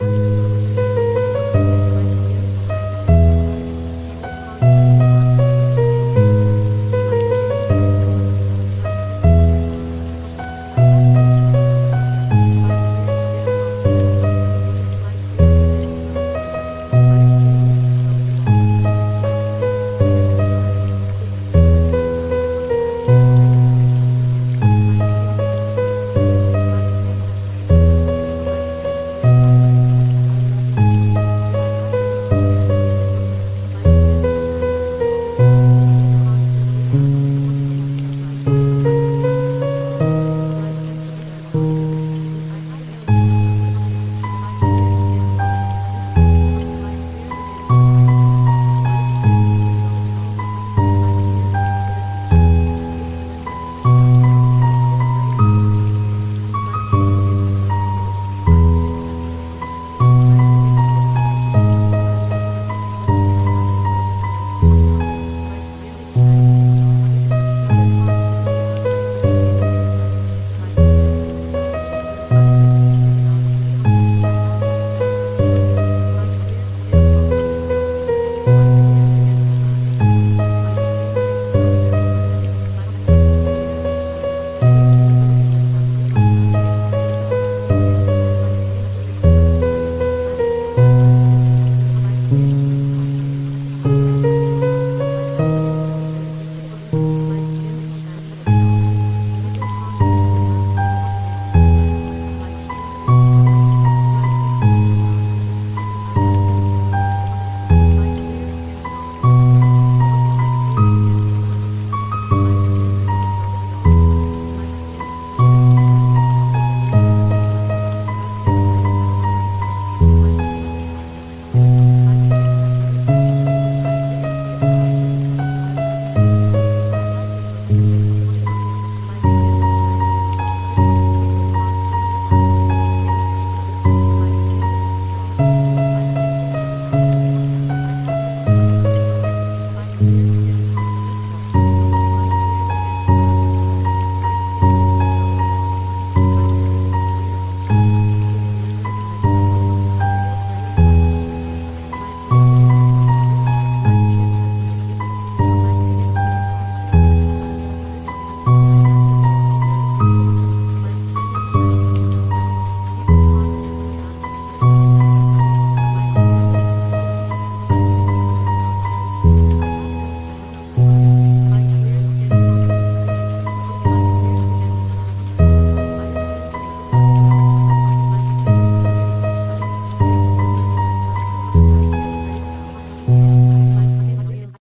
Bye.